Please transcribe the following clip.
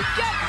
Get